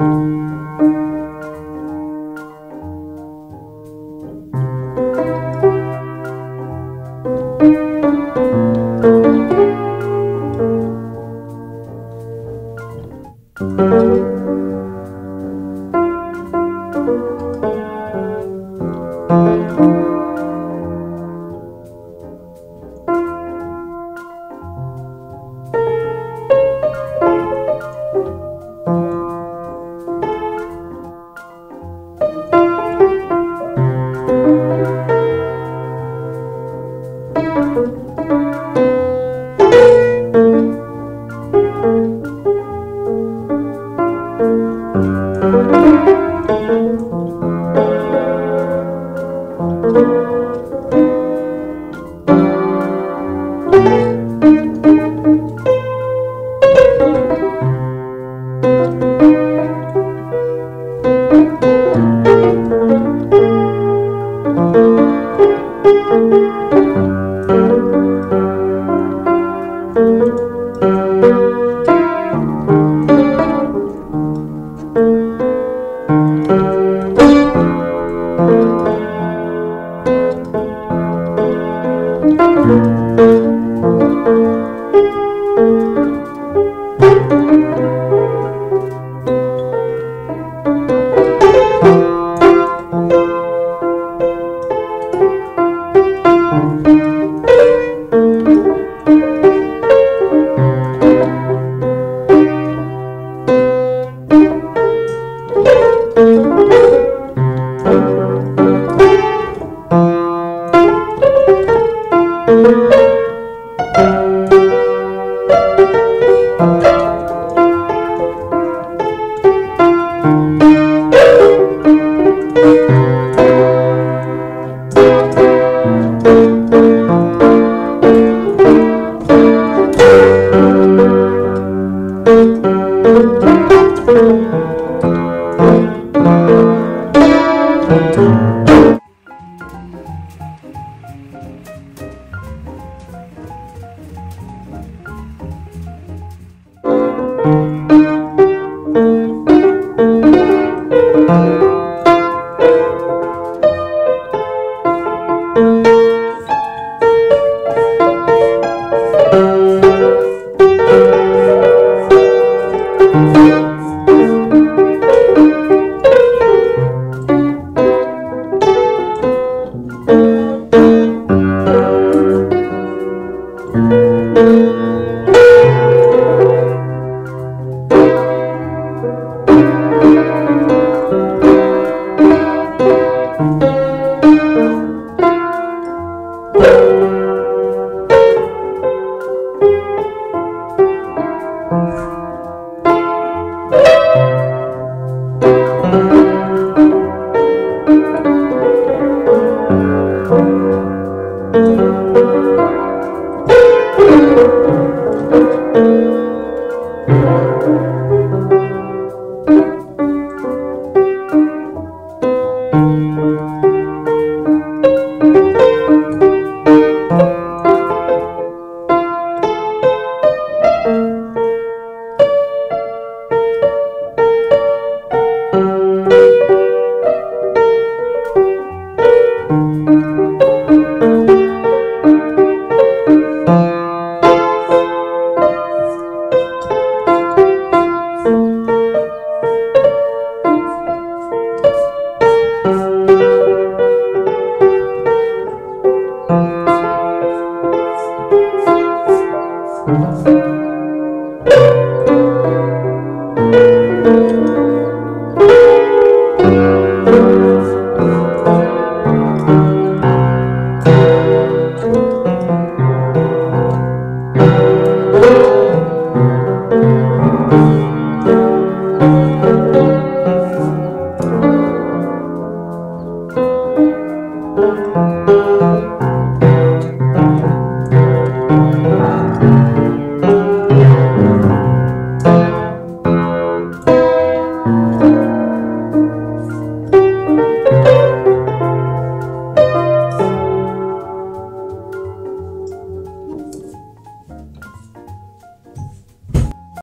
Música thank mm -hmm. you Música